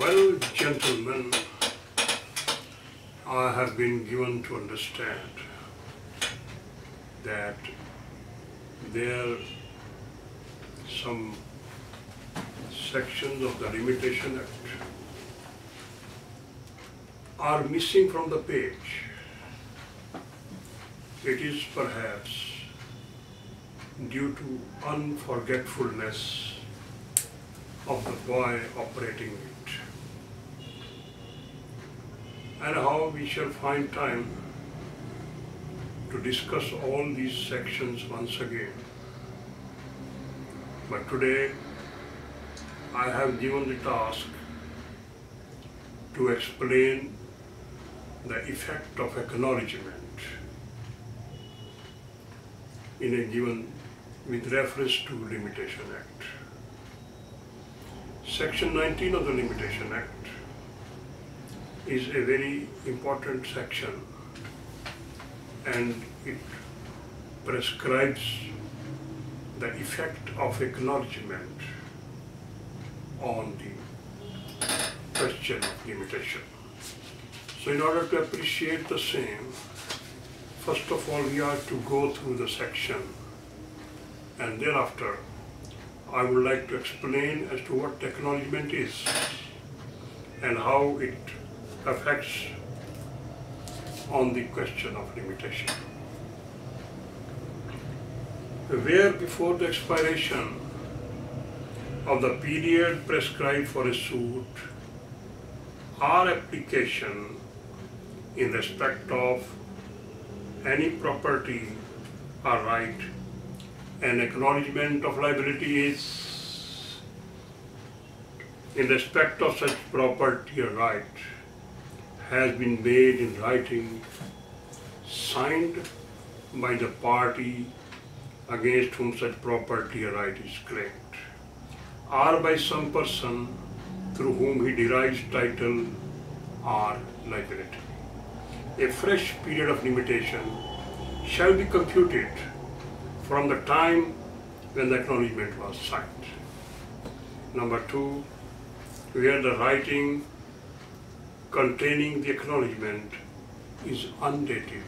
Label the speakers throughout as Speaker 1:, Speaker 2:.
Speaker 1: Well, gentlemen, I have been given to understand that there are some sections of the Limitation Act are missing from the page. It is perhaps due to unforgetfulness of the boy operating it. And how we shall find time to discuss all these sections once again. But today I have given the task to explain the effect of acknowledgement in a given with reference to Limitation Act. Section 19 of the Limitation Act is a very important section and it prescribes the effect of acknowledgement on the question of limitation. So in order to appreciate the same, first of all we are to go through the section and thereafter I would like to explain as to what acknowledgement is and how it affects on the question of limitation. Where before the expiration of the period prescribed for a suit our application in respect of any property or right, an acknowledgement of liability is in respect of such property or right has been made in writing, signed by the party against whom such property right is claimed, or by some person through whom he derives title or liability. A fresh period of limitation shall be computed from the time when the acknowledgement was signed. Number two, where the writing containing the acknowledgement is undated.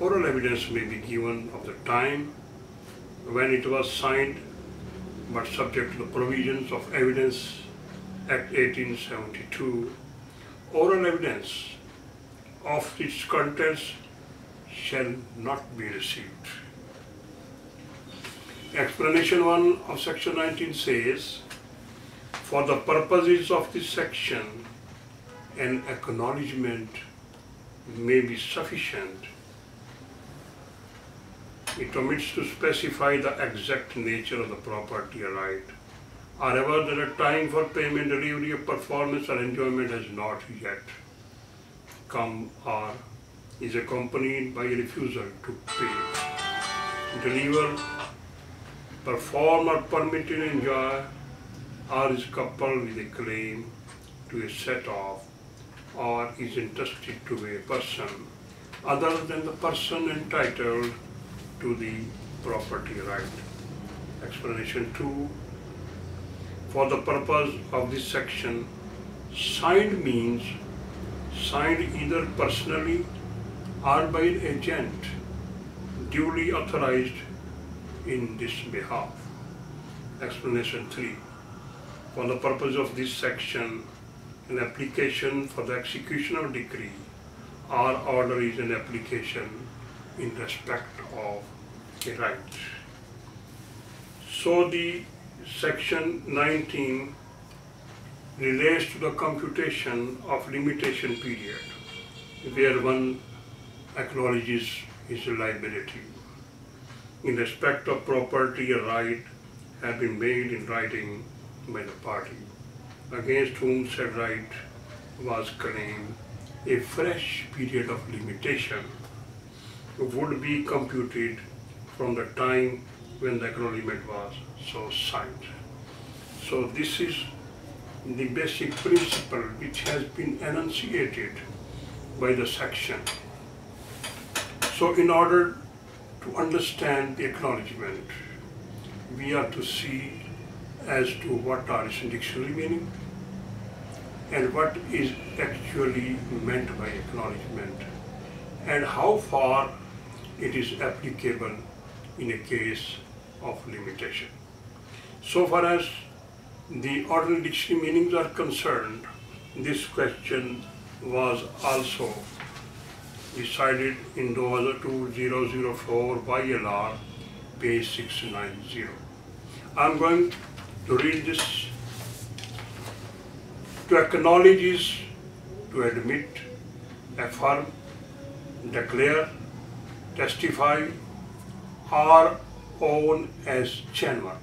Speaker 1: Oral evidence may be given of the time when it was signed, but subject to the provisions of Evidence Act 1872. Oral evidence of its contents shall not be received. Explanation 1 of section 19 says, for the purposes of this section, an acknowledgement may be sufficient. It omits to specify the exact nature of the property or right. However, a time for payment, delivery of performance or enjoyment has not yet come or is accompanied by a refusal to pay, deliver, perform or permit to enjoy, or is coupled with a claim to a set off or is entrusted to a person other than the person entitled to the property right. Explanation 2. For the purpose of this section, signed means signed either personally or by an agent duly authorized in this behalf. Explanation 3. For the purpose of this section, an application for the execution of decree or order is an application in respect of a right. So the section 19 relates to the computation of limitation period where one acknowledges his liability. In respect of property, a right has been made in writing by the party against whom said right was claimed, a fresh period of limitation would be computed from the time when the acknowledgement was so signed. So this is the basic principle which has been enunciated by the section. So in order to understand the acknowledgement, we are to see as to what are its dictionary meaning, and what is actually meant by acknowledgement and how far it is applicable in a case of limitation. So far as the ordinary dictionary meanings are concerned, this question was also decided in DOASA 2004 YLR, page 690. I'm going to read this. To acknowledge is to admit, affirm, declare, testify, or own as genuine.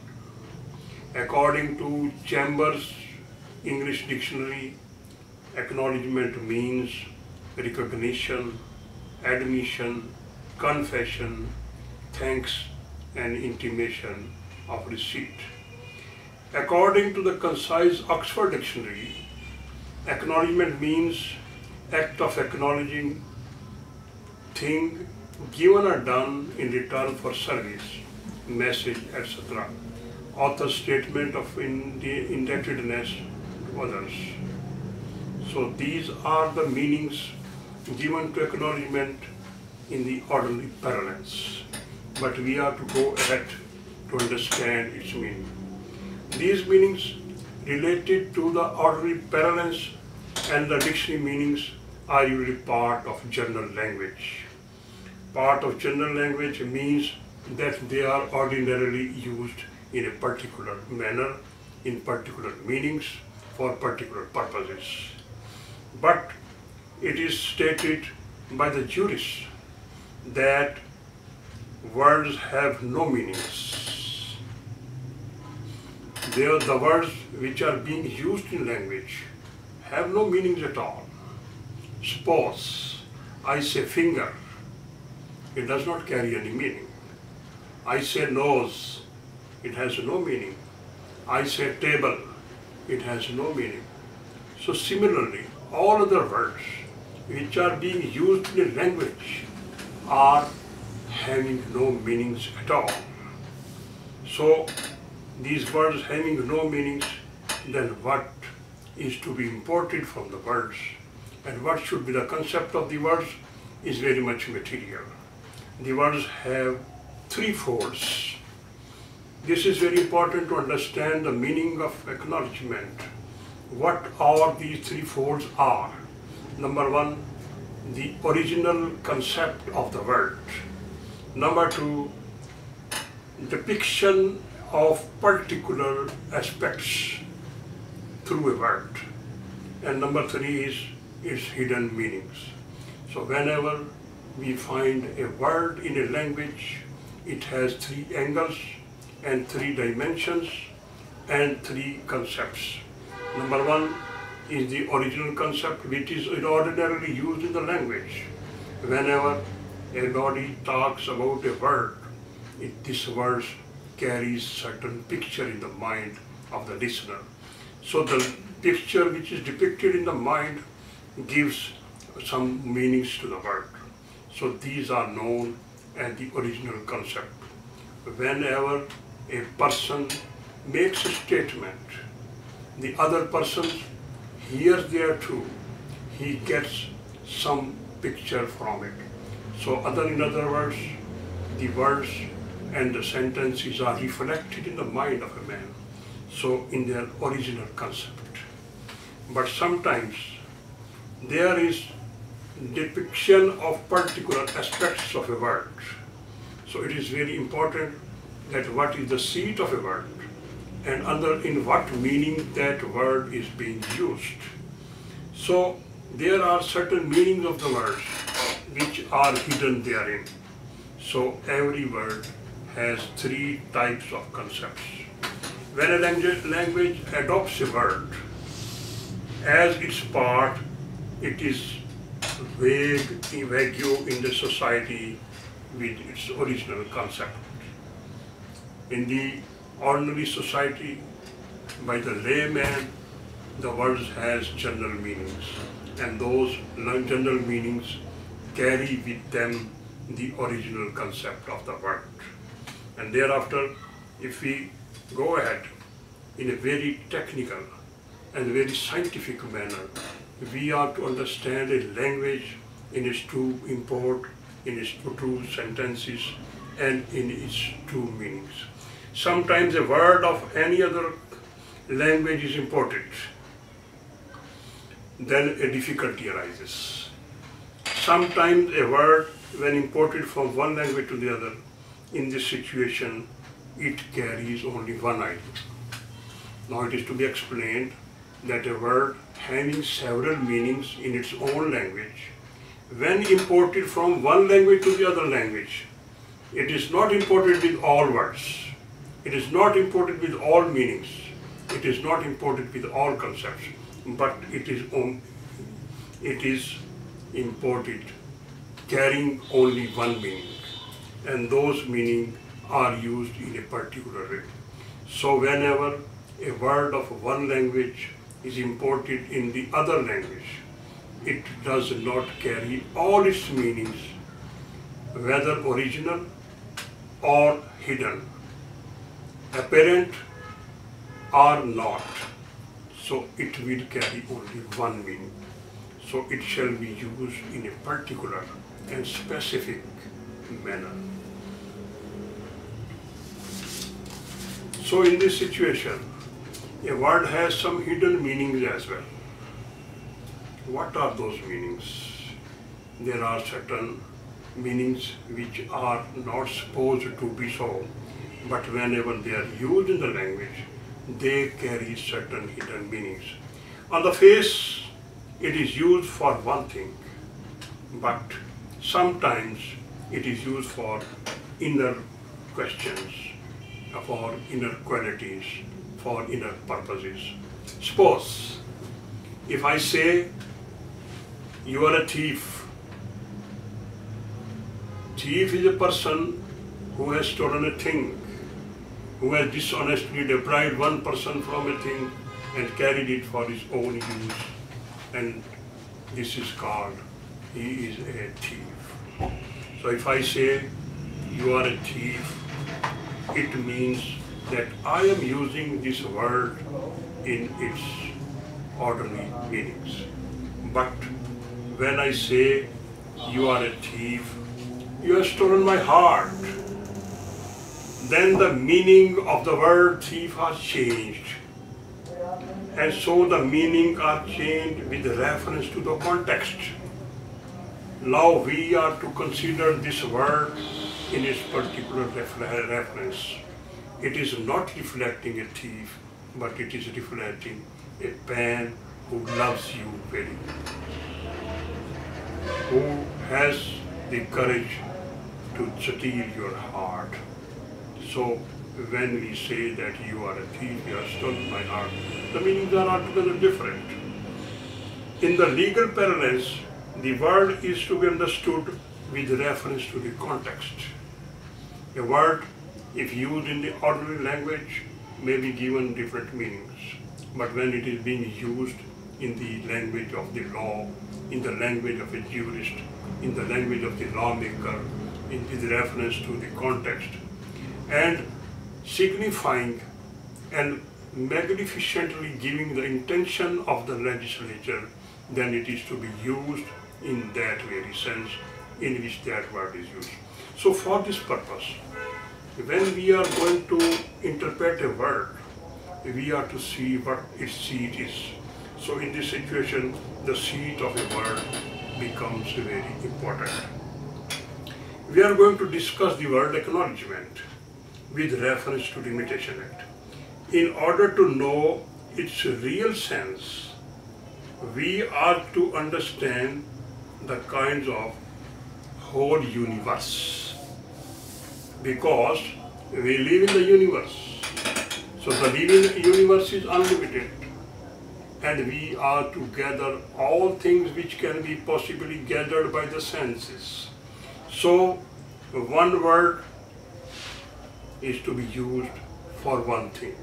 Speaker 1: According to Chambers English Dictionary, acknowledgement means recognition, admission, confession, thanks, and intimation of receipt. According to the concise Oxford Dictionary, acknowledgement means act of acknowledging thing given or done in return for service, message, etc. Author's statement of indebtedness to others. So these are the meanings given to acknowledgement in the ordinary parlance. But we have to go ahead to understand its meaning. These meanings related to the ordinary parlance and the dictionary meanings are usually part of general language. Part of general language means that they are ordinarily used in a particular manner, in particular meanings, for particular purposes. But it is stated by the jurists that words have no meanings. They are the words which are being used in language have no meanings at all. Suppose I say finger, it does not carry any meaning. I say nose, it has no meaning. I say table, it has no meaning. So similarly, all other words which are being used in a language are having no meanings at all. So these words having no meanings, then what is to be imported from the words and what should be the concept of the words is very much material. The words have three folds. This is very important to understand the meaning of acknowledgement. What are these three folds are. Number one, the original concept of the word. Number two, depiction of particular aspects through a word. And number three is its hidden meanings. So whenever we find a word in a language, it has three angles and three dimensions and three concepts. Number one is the original concept which is ordinarily used in the language. Whenever a body talks about a word, it, this word carries certain picture in the mind of the listener. So the picture which is depicted in the mind gives some meanings to the word. So these are known as the original concept. Whenever a person makes a statement, the other person hears there too, he gets some picture from it. So other in other words, the words and the sentences are reflected in the mind of a man so in their original concept. But sometimes there is depiction of particular aspects of a word. So it is very important that what is the seat of a word and under in what meaning that word is being used. So there are certain meanings of the words which are hidden therein. So every word has three types of concepts. When a language adopts a word as its part, it is vague, vague in the society with its original concept. In the ordinary society, by the layman, the word has general meanings, and those general meanings carry with them the original concept of the word. And thereafter, if we go ahead in a very technical and very scientific manner. We are to understand a language in its true import, in its true sentences, and in its true meanings. Sometimes a word of any other language is imported, then a difficulty arises. Sometimes a word, when imported from one language to the other, in this situation, it carries only one idea. Now it is to be explained that a word having several meanings in its own language, when imported from one language to the other language, it is not imported with all words. It is not imported with all meanings. It is not imported with all concepts, but it is on, it is imported carrying only one meaning, and those meanings are used in a particular way. So whenever a word of one language is imported in the other language, it does not carry all its meanings, whether original or hidden, apparent or not. So it will carry only one meaning. So it shall be used in a particular and specific manner. So in this situation, a word has some hidden meanings as well. What are those meanings? There are certain meanings which are not supposed to be so, but whenever they are used in the language, they carry certain hidden meanings. On the face, it is used for one thing, but sometimes it is used for inner questions, for inner qualities, for inner purposes. Suppose if I say you are a thief, thief is a person who has stolen a thing, who has dishonestly deprived one person from a thing and carried it for his own use. And this is called, he is a thief. So if I say you are a thief, it means that I am using this word in its ordinary meanings. But when I say you are a thief, you have stolen my heart, then the meaning of the word thief has changed. And so the meaning are changed with reference to the context. Now we are to consider this word in its particular reference. It is not reflecting a thief, but it is reflecting a man who loves you very much, who has the courage to steal your heart. So when we say that you are a thief, you have stolen my heart, the meanings are altogether different. In the legal parlance, the word is to be understood with reference to the context. A word, if used in the ordinary language, may be given different meanings. But when it is being used in the language of the law, in the language of a jurist, in the language of the lawmaker, in, with reference to the context, and signifying and magnificently giving the intention of the legislature, then it is to be used in that very sense in which that word is used. So for this purpose, when we are going to interpret a word, we are to see what its seed is. So in this situation, the seed of a word becomes very important. We are going to discuss the word acknowledgement with reference to the Limitation Act. In order to know its real sense, we are to understand the kinds of whole universe because we live in the universe. So the living universe is unlimited and we are to gather all things which can be possibly gathered by the senses. So one word is to be used for one thing.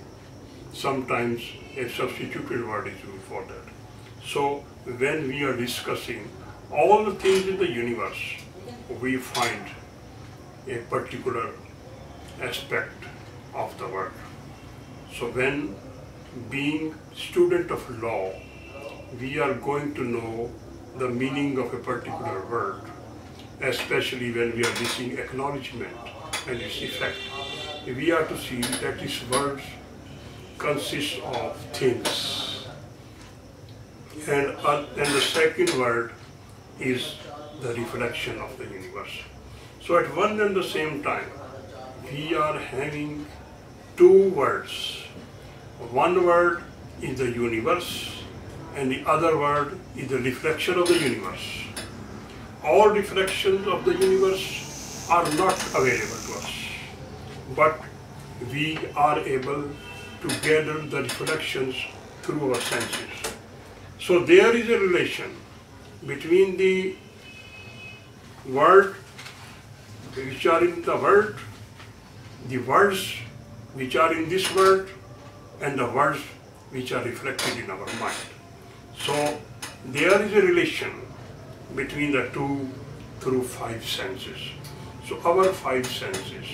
Speaker 1: Sometimes a substituted word is used for that. So when we are discussing all the things in the universe, we find a particular aspect of the word. So when being student of law, we are going to know the meaning of a particular word, especially when we are missing acknowledgement and its effect. We are to see that this word consists of things. And, uh, and the second word is the reflection of the universe. So at one and the same time, we are having two words. One word is the universe and the other word is the reflection of the universe. All reflections of the universe are not available to us, but we are able to gather the reflections through our senses. So there is a relation between the word which are in the world, the words which are in this world, and the words which are reflected in our mind. So there is a relation between the two through five senses. So our five senses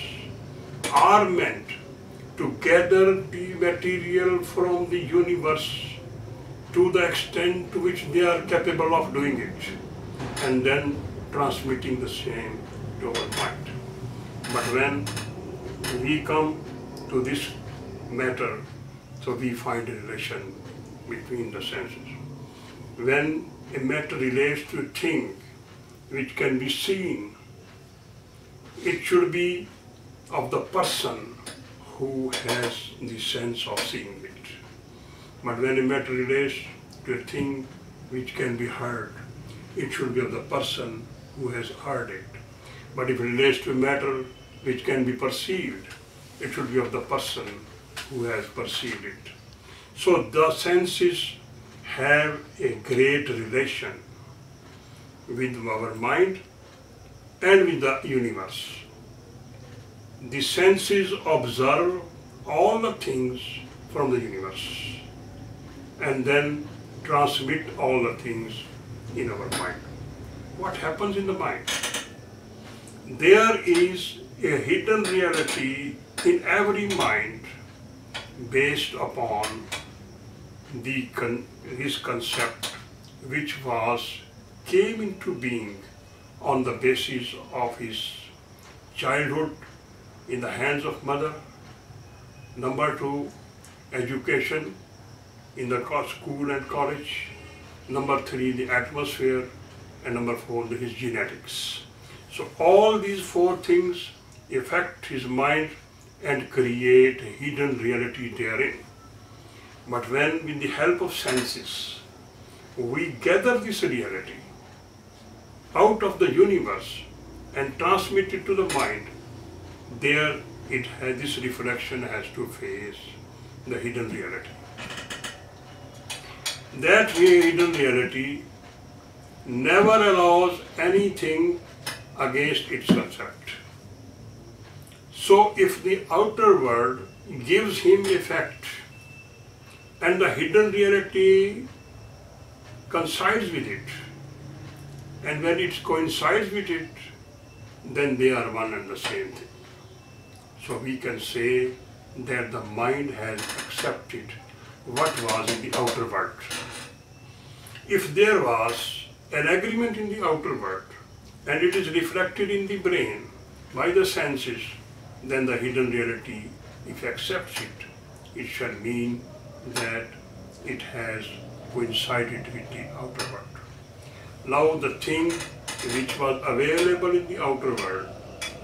Speaker 1: are meant to gather the material from the universe to the extent to which they are capable of doing it and then transmitting the same to our mind. But when we come to this matter, so we find a relation between the senses. When a matter relates to a thing which can be seen, it should be of the person who has the sense of seeing it. But when a matter relates to a thing which can be heard, it should be of the person who has heard it. But if it relates to a matter which can be perceived, it should be of the person who has perceived it. So the senses have a great relation with our mind and with the universe. The senses observe all the things from the universe and then transmit all the things in our mind. What happens in the mind? There is a hidden reality in every mind based upon the con- his concept which was came into being on the basis of his childhood in the hands of mother. Number 2 education in the school and college. Number 3 the atmosphere. And number 4 the- his genetics so all these four things affect his mind and create a hidden reality therein but when, with the help of senses, we gather this reality out of the universe and transmit it to the mind, there it has, this reflection has to face the hidden reality. That hidden reality never allows anything against its concept. So if the outer world gives him effect, and the hidden reality coincides with it. And when it coincides with it, then they are one and the same thing. So we can say that the mind has accepted what was in the outer world. If there was an agreement in the outer world and it is reflected in the brain by the senses, then the hidden reality, if accepts it, it shall mean that it has coincided with the outer world. Now the thing which was available in the outer world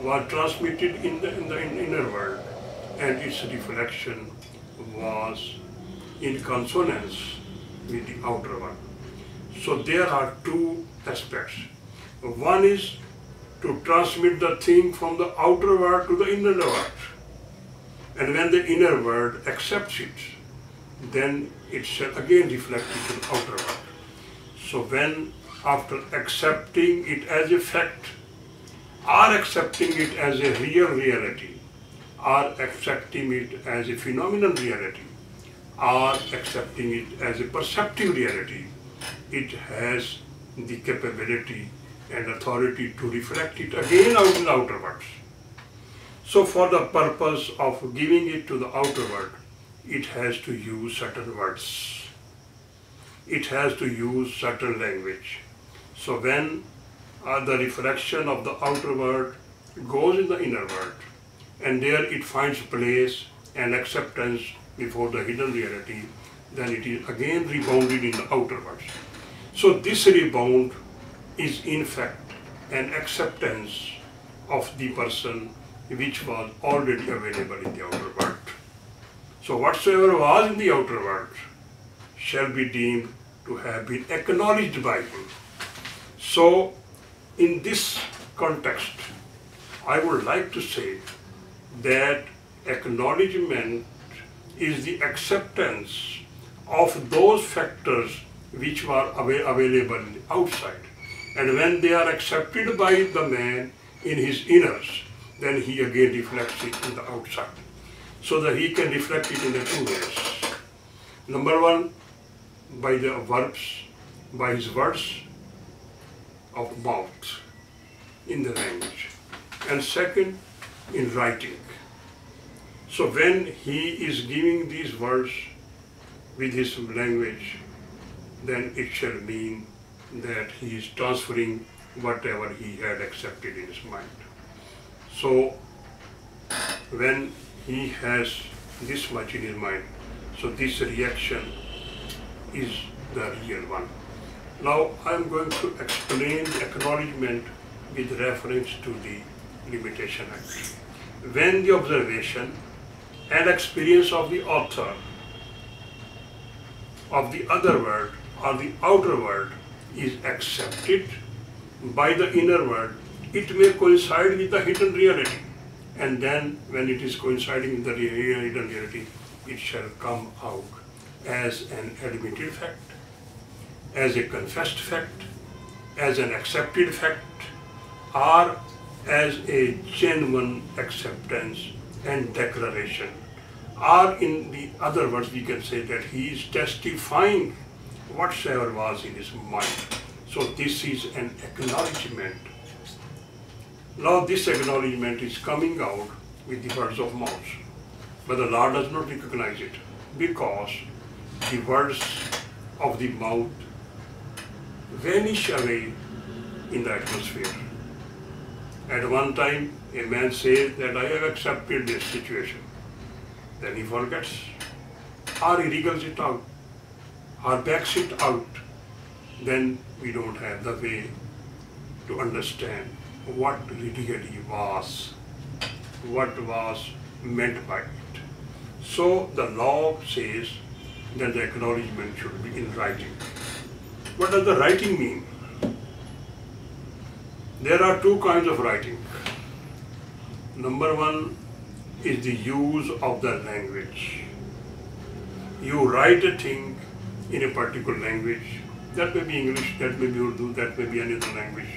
Speaker 1: was transmitted in the, in the inner world and its reflection was in consonance with the outer world. So there are two aspects. One is to transmit the thing from the outer world to the inner world. And when the inner world accepts it, then it's again reflected in the outer world. So when after accepting it as a fact, or accepting it as a real reality, or accepting it as a phenomenal reality, or accepting it as a perceptive reality, it has the capability and authority to reflect it again out in the outer world. So for the purpose of giving it to the outer world, it has to use certain words. It has to use certain language. So when uh, the reflection of the outer world goes in the inner world, and there it finds place and acceptance before the hidden reality, then it is again rebounded in the outer world. So this rebound is in fact an acceptance of the person which was already available in the outer world. So whatsoever was in the outer world shall be deemed to have been acknowledged by him. So in this context, I would like to say that acknowledgement is the acceptance of those factors which were available outside. And when they are accepted by the man in his inners, then he again reflects it in the outside. So that he can reflect it in the two ways. Number one, by the verbs, by his words of mouth in the language. And second, in writing. So when he is giving these words with his language, then it shall mean that he is transferring whatever he had accepted in his mind. So when he has this much in his mind, so this reaction is the real one. Now I am going to explain acknowledgement with reference to the limitation act. When the observation and experience of the author of the other world or the outer world is accepted by the inner world, it may coincide with the hidden reality. And then when it is coinciding with the hidden reality, it shall come out as an admitted fact, as a confessed fact, as an accepted fact, or as a genuine acceptance and declaration. Or in the other words, we can say that he is testifying whatsoever was in his mind. So this is an acknowledgement. Now this acknowledgement is coming out with the words of mouth. But the Lord does not recognize it because the words of the mouth vanish away in the atmosphere. At one time, a man says that I have accepted this situation. Then he forgets, or he wriggles it out, or backs it out. Then we don't have the way to understand what really was, what was meant by it. So the law says that the acknowledgement should be in writing. What does the writing mean? There are two kinds of writing. Number one is the use of the language. You write a thing in a particular language. That may be English, that may be Urdu, that may be another language.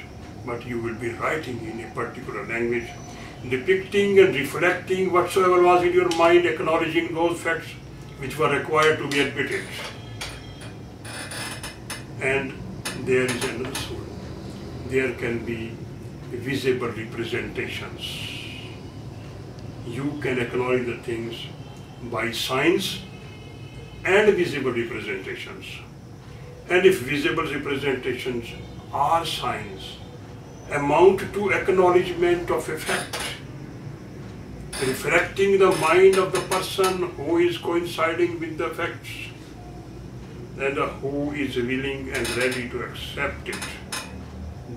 Speaker 1: But you will be writing in a particular language, depicting and reflecting whatsoever was in your mind, acknowledging those facts which were required to be admitted. And there is another soul. There can be visible representations. You can acknowledge the things by signs and visible representations. And if visible representations are signs, amount to acknowledgement of a fact, reflecting the mind of the person who is coinciding with the facts, and who is willing and ready to accept it,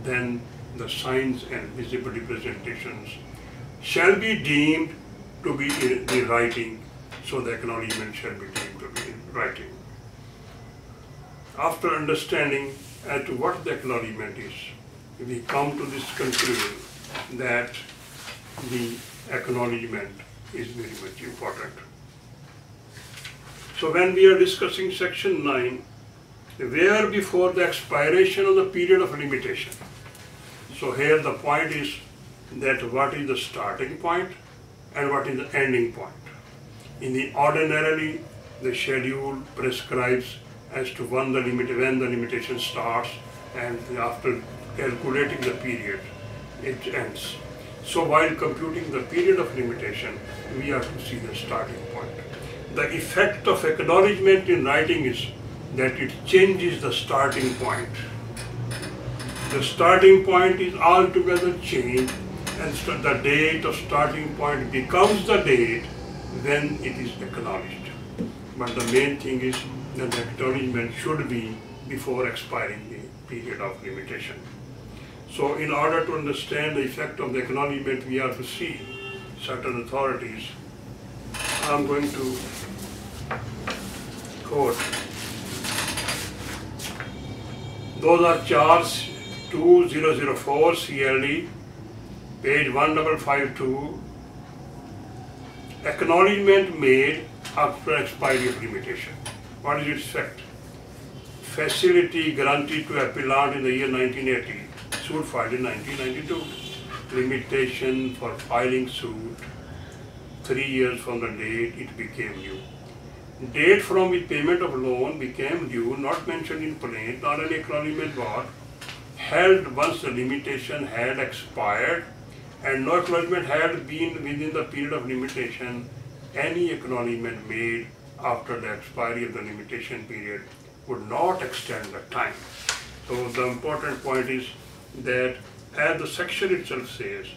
Speaker 1: then the signs and visible representations shall be deemed to be the writing, so the acknowledgement shall be deemed writing. After understanding as to what the acknowledgement is, we come to this conclusion that the acknowledgement is very much important. So when we are discussing section 9, where before the expiration of the period of limitation. So here the point is that what is the starting point and what is the ending point. In the ordinarily, the schedule prescribes as to when the limit when the limitation starts and after calculating the period, it ends. So while computing the period of limitation, we have to see the starting point. the effect of acknowledgement in writing is that it changes the starting point. The starting point is altogether changed and the date of starting point becomes the date when it is acknowledged. But the main thing is that the acknowledgement should be before expiring the period of limitation. So in order to understand the effect of the acknowledgement, we have to see certain authorities. I'm going to quote. Those are charts 2004 CLD, page 1552, acknowledgement made after expiry of limitation. What is its effect? Facility granted to appellant in the year 1980, suit filed in 1992. Limitation for filing suit, three years from the date it became due. Date from which payment of loan became due, not mentioned in plain, nor any acknowledgement was held once the limitation had expired and no acknowledgement had been within the period of limitation, any acknowledgement made after the expiry of the limitation period would not extend the time. So the important point is that as the section itself says,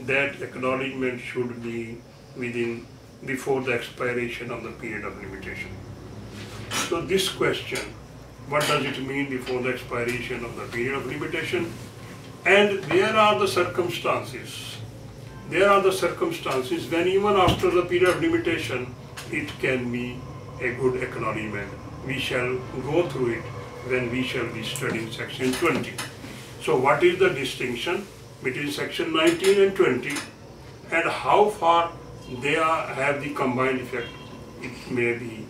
Speaker 1: that acknowledgement should be within, before the expiration of the period of limitation. So this question, what does it mean before the expiration of the period of limitation? And where are the circumstances? There are the circumstances when even after the period of limitation, it can be a good acknowledgement. We shall go through it when we shall be studying section 20. So what is the distinction between section 19 and 20 and how far they are, have the combined effect? It may be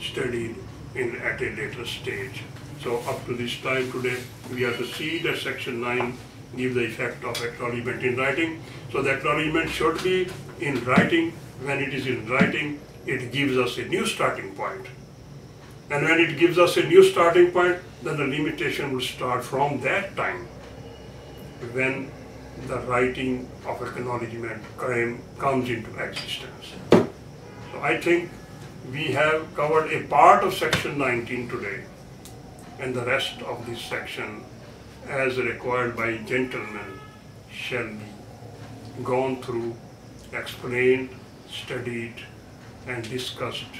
Speaker 1: studied in at a later stage. So up to this time today, we have to see that section 9 give the effect of acknowledgement in writing. So the acknowledgement should be in writing. When it is in writing, it gives us a new starting point. And when it gives us a new starting point, then the limitation will start from that time when the writing of acknowledgement claim comes into existence. So I think we have covered a part of section 19 today and the rest of this section as required by gentlemen shall be gone through, explained, studied and discussed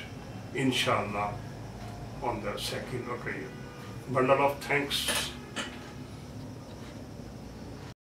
Speaker 1: inshallah on the second occasion. Bundle of thanks